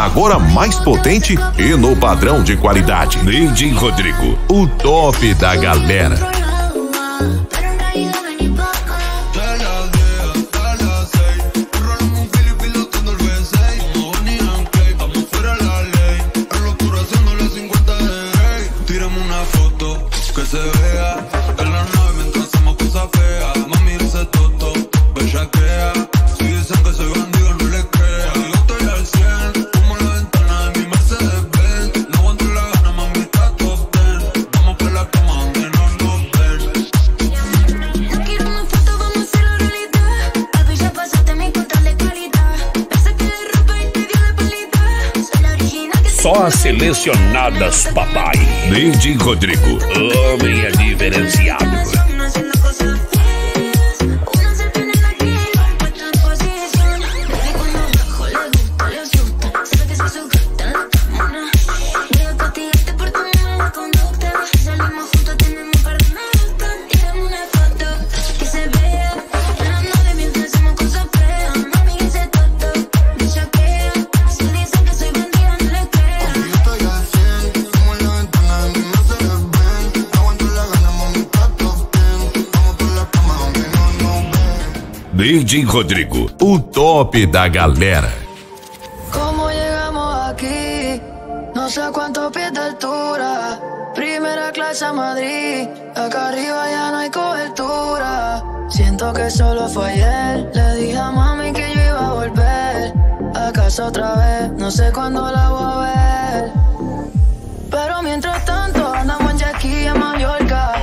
agora mais potente e no padrão de qualidade. Made Rodrigo, o top da galera. Selecionadas, papai. Neide Rodrigo. Homem é diferenciado. DJ Rodrigo, o top da galera. Como llegamos aquí? No sé cuánto pies de altura. Primera clase a Madrid. Acá arriba ya no hay cobertura. Siento que solo fue ayer. Le dije a mami que yo iba a volver. A otra vez. No sé cuándo la voy a ver. Pero mientras tanto andamos en Jackie en Mallorca.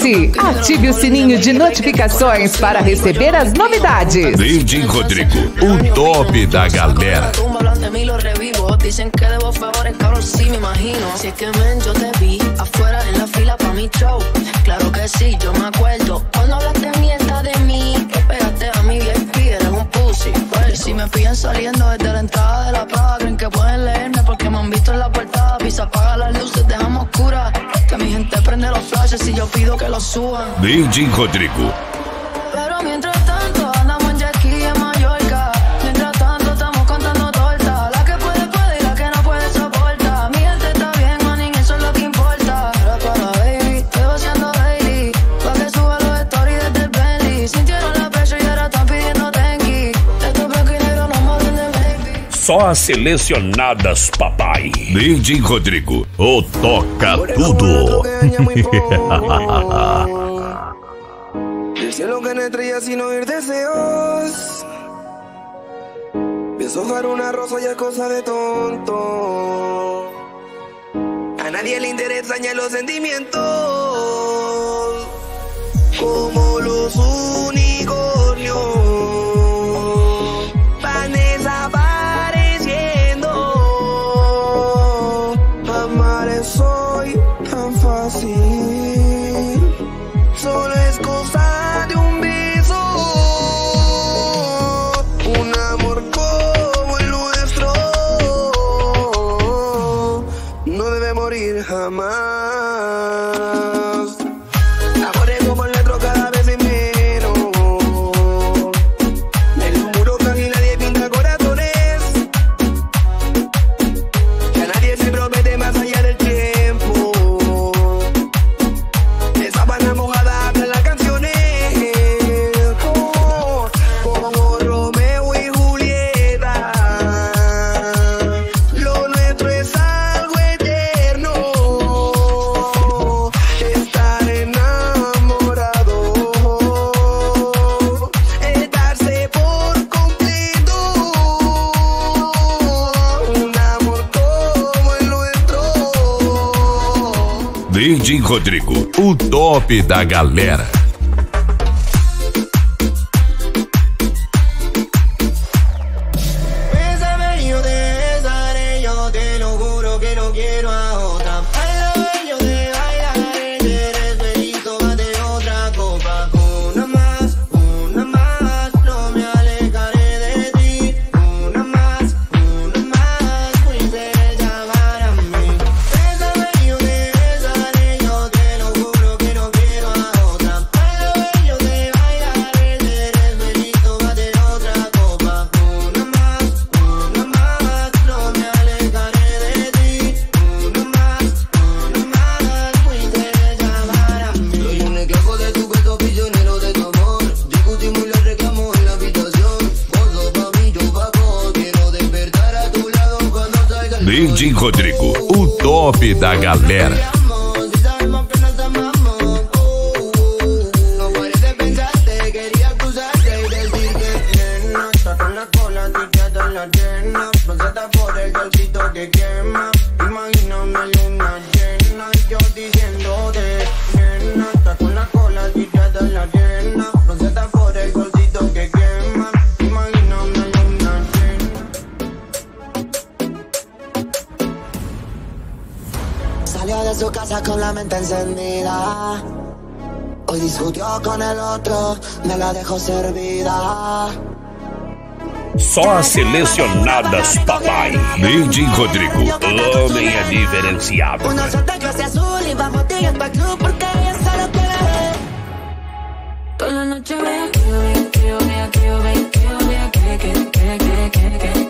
Inscreva-se! Ative o sininho de notificações para receber as novidades. DJ Rodrigo, o top da galera. Tumba, hablan de mí, lo revivo. Dicen que debo favores, cabrón, sí me imagino. Si es que men, yo te vi afuera en la fila pa' mi show. Claro que sí, yo me acuerdo. Cuando hablaste mierda de mí, que pegaste a mi VIP, eres un pussy. Pues si me pillan saliendo desde la entrada de la plaza, creen que pueden leerme porque me han visto en la portada. Pisa, apaga las luces, dejamos oscuras. Gente prende los flashes y yo pido que los suban. DJ Rodrigo, Pero mientras tanto Só as selecionadas, papai. DJ Rodrigo, o toca tudo. Del cielo que no estrellas sino ir deseos. Deshojar una rosa ya es cosa de tonto. A nadie le interesan ya los sentimientos. Como los unicornios. girls DJ Rodrigo, o top da galera. Neide Rodrigo, o top da galera. mente encendida. Hoy discutió con el otro, me la dejó servida. Só as selecionadas, papai. Benji Rodrigo, homem é diferenciado. Toda la noche vea que, vea que, vea que, vea que, vea que, vea que, vea que, vea que.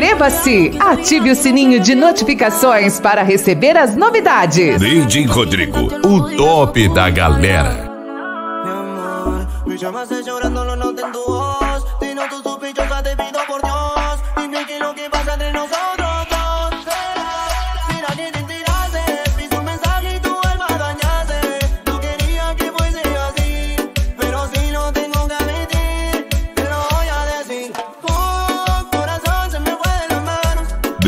Inscreva-se, ative o sininho de notificações para receber as novidades. Neide Rodrigo, o top da galera. Me llamaste llorando lo por que.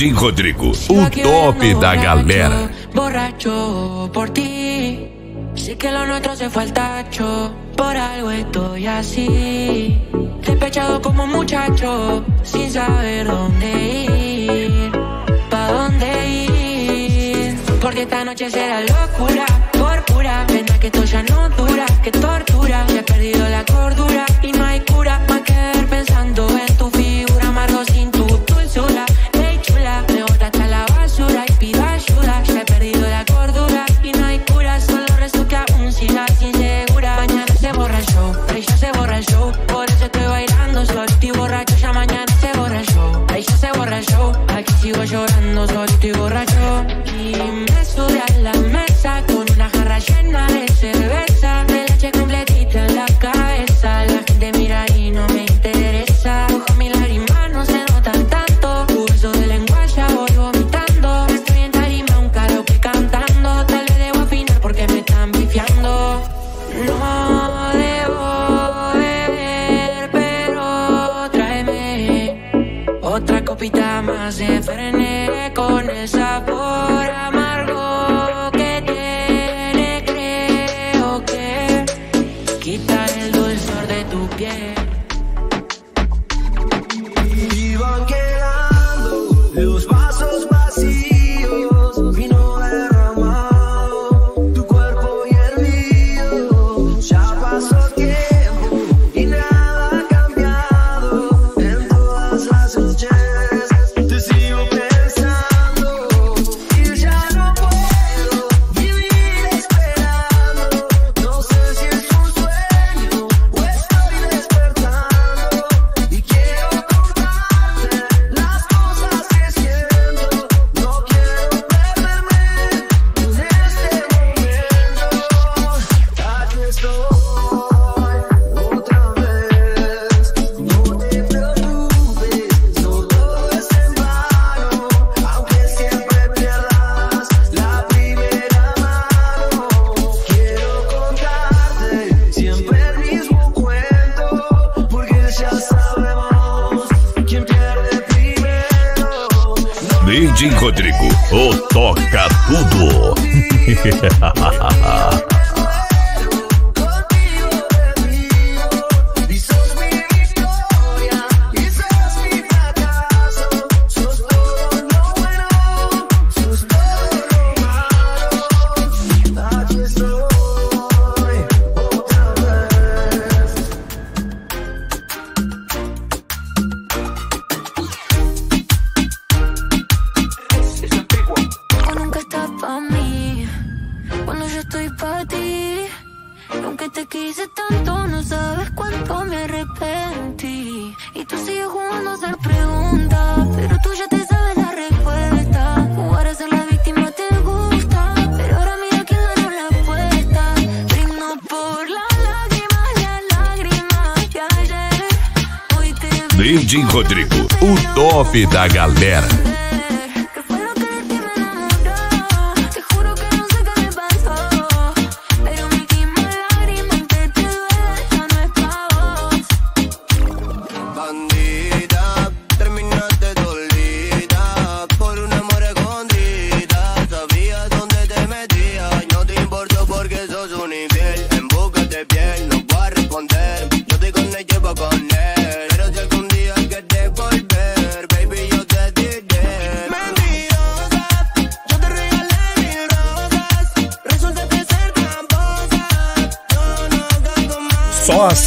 Claudinho Rodrigo, o top da galera. Borracho por ti, sí que lo nuestro se fue al tacho, por algo estoy así. Despechado como muchacho, sin saber dónde ir, pa' dónde ir. Porque esta noche será locura, tortura, pena que esto ya no dura, que tortura, ya he perdido la cordura y no hay cura más que bailando solito y borracho Jardim Rodrigo, o Toca Tudo. te quise tanto, no sabes cuánto me arrepentí. Y tú sigues jugando a hacer preguntas, pero tú ya te sabes la respuesta. Jugar a ser la víctima te gusta, pero ahora mira quién ganó la apuesta. Brindo por las lágrimas, las lágrimas de ayer. Hoy te DJ Rodrigo, o top da galera.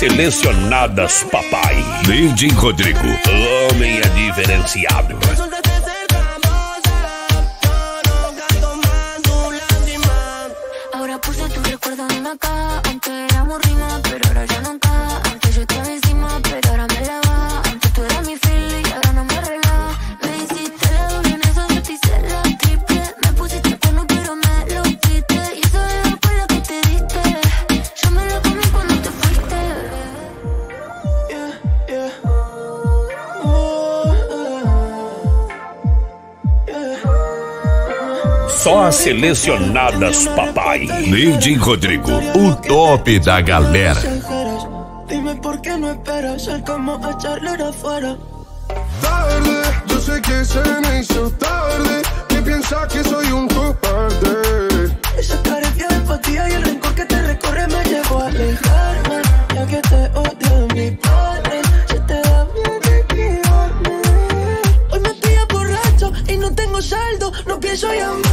selecionadas, papai. Lindy Rodrigo. Homem é diferenciado. Só as selecionadas, papai. Lindin e Rodrigo, o top da galera. Dime por qué no esperas ser como a charlar afuera. Tarde, yo sé que se me hizo tarde. Que piensa que soy un cobarde. Esa carencia de empatía y el rencor que te recorre me llevó a alejarme. Ya que te odio mi padre. Se te da miedo guiarme. Hoy me estoy borracho y no tengo saldo. No pienso llamar.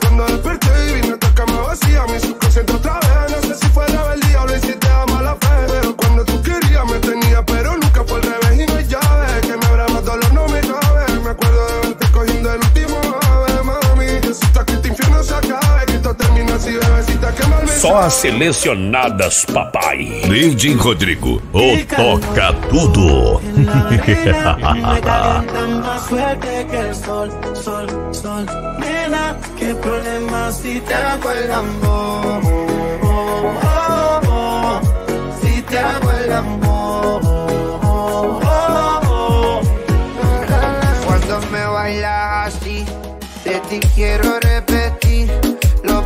Só as selecionadas, papai. DJ Rodrigo, o toca tudo. Cuando me bailas así, de ti quiero repetir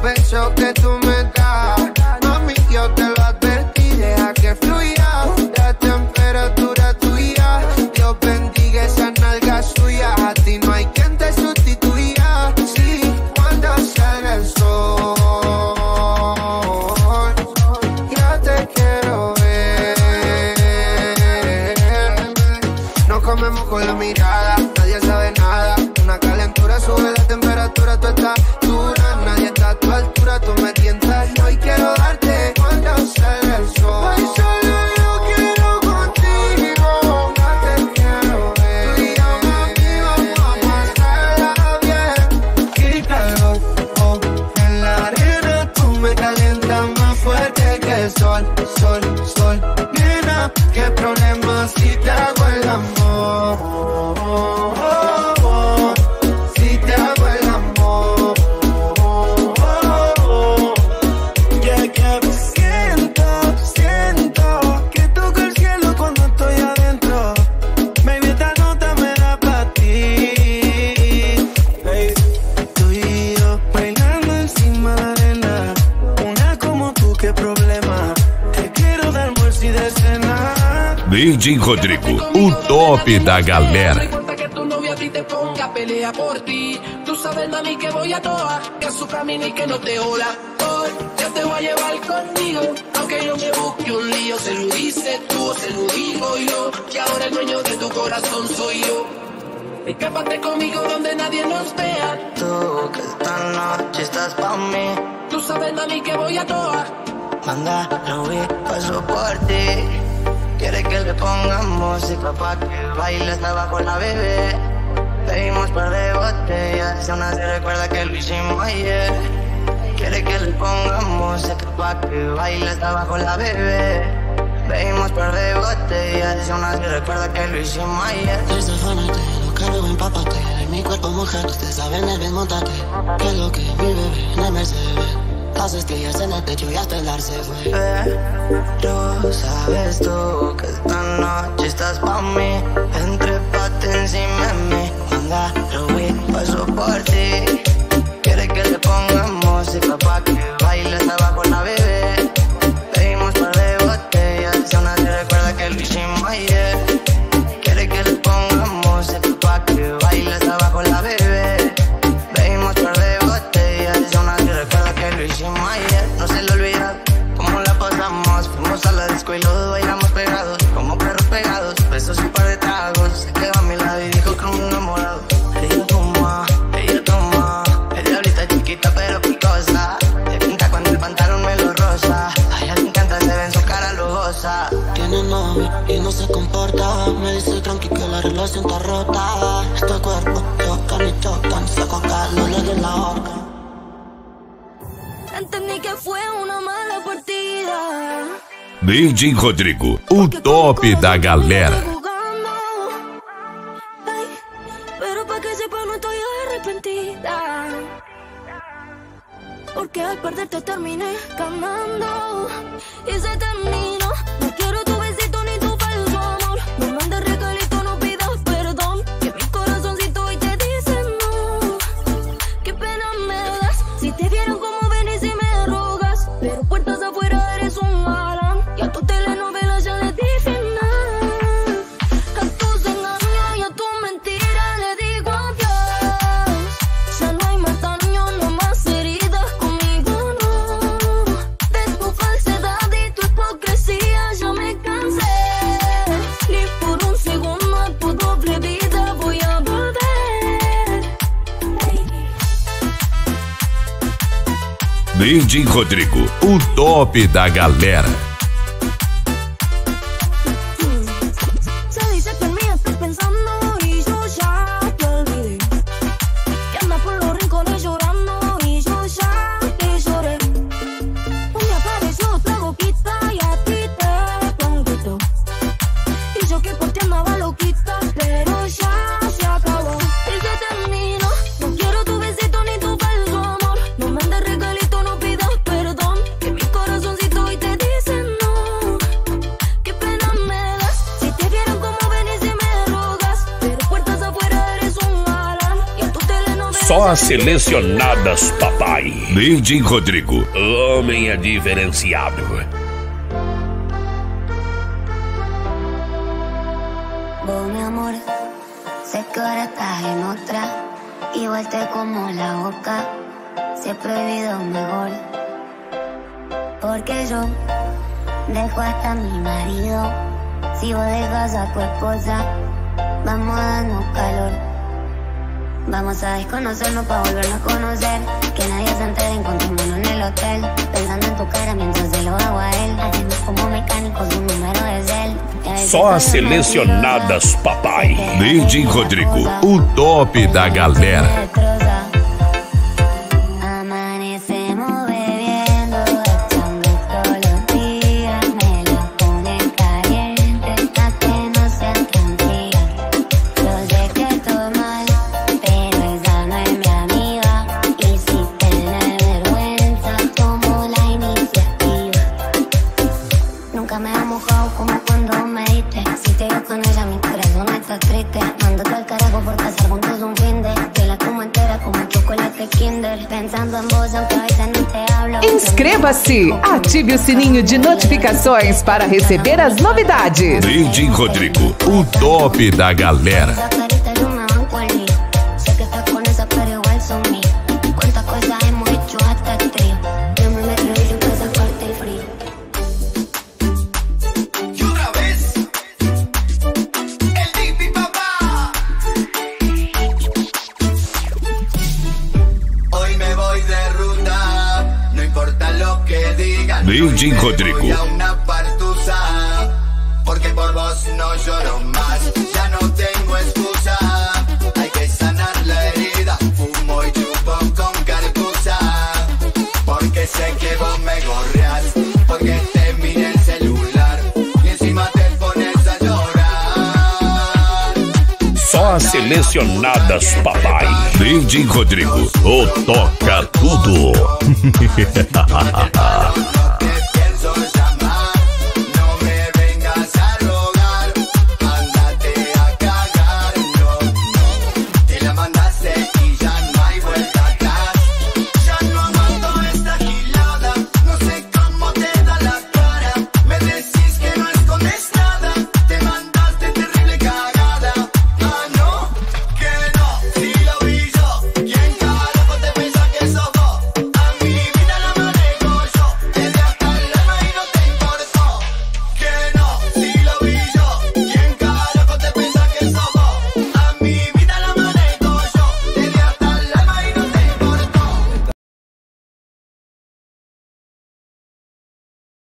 besos que tú me das. Mami, yo te lo advertí, deja que fluya la DJ Rodrigo, o top da galera. importa que tu novia a ti te ponga pelea por ti. Tú sabes, mami, que voy a toa, que su camino y que no te hola. Hoy ya te voy a llevar conmigo, aunque yo me busque un lío. Se lo dices tú, se lo digo yo, que ahora el dueño de tu corazón soy yo. Escápate conmigo donde nadie nos vea. Tú que esta noche estás pa' mí. Tú sabes, mami, que voy a toa. Manda, Louis, paso por ti. Música pa' que bailes abajo la bebé. Pedimos par de botellas, aún así recuerda que lo hicimos ayer. Quiere que le pongamos música pa' que bailes abajo la bebé. Pedimos par de botellas, aún así recuerda que lo hicimos ayer. Cargo empápate mi cuerpo mujer, ustedes saben el bien montate Que lo que mi bebé en el Mercedes Las estrellas en el techo y hasta el ar se fue. Pero sabes tú que esta noche estás pa' mí. Entrépate encima de mí Louis, paso por ti. Quiere que le pongamos música pa' que bailes abajo la bebé. Pedimos par de botellas aún así recuerda que lo hicimos ayer relación está rota Este cuerpo tocan y tocan lo le de la horca Entendí que fue una mala partida. DJ Rodrigo, o top da galera. Ay, pero para que sepa no estoy arrepentida. Porque al perderte terminé ganando. Y se terminó. Verde Rodrigo, o top da galera. Só as selecionadas, papai. Neide Rodrigo. Homem é diferenciado. Bom, meu amor, sei que agora estás em outra. Igual te como la boca, si proibido prohibido mejor. Porque yo dejo hasta a mi marido. Si vos dejas a tu esposa, vamos a darnos calor. Vamos a desconocernos para volvernos a conocer. Que nadie se entere, encontrémonos en el hotel. Pensando en tu cara mientras se lo hago a él. Además, como mecánico, su número es él. Só selecionadas, papai. DJ Rodrigo, o top da galera. ative o sininho de notificações para receber as novidades. Branding Rodrigo, o top da galera. Dindim Rodrigo, o Toca Tudo.